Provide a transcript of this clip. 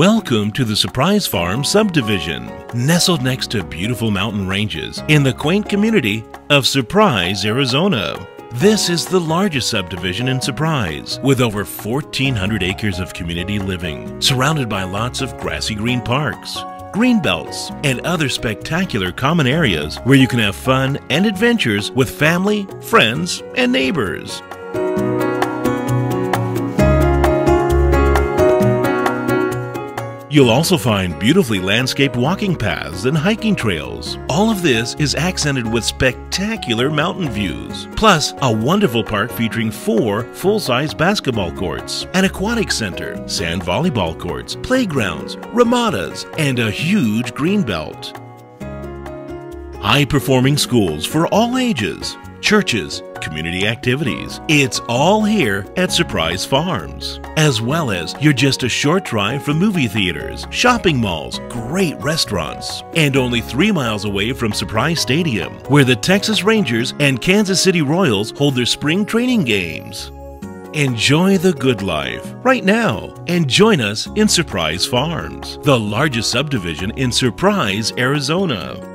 Welcome to the Surprise Farm subdivision, nestled next to beautiful mountain ranges in the quaint community of Surprise, Arizona. This is the largest subdivision in Surprise, with over 1,400 acres of community living, surrounded by lots of grassy green parks, green belts, and other spectacular common areas where you can have fun and adventures with family, friends, and neighbors. You'll also find beautifully landscaped walking paths and hiking trails. All of this is accented with spectacular mountain views. Plus, a wonderful park featuring four full-size basketball courts, an aquatic center, sand volleyball courts, playgrounds, ramadas, and a huge green belt. High-performing schools for all ages, churches, community activities. It's all here at Surprise Farms. As well as you're just a short drive from movie theaters, shopping malls, great restaurants, and only three miles away from Surprise Stadium, where the Texas Rangers and Kansas City Royals hold their spring training games. Enjoy the good life right now and join us in Surprise Farms, the largest subdivision in Surprise, Arizona.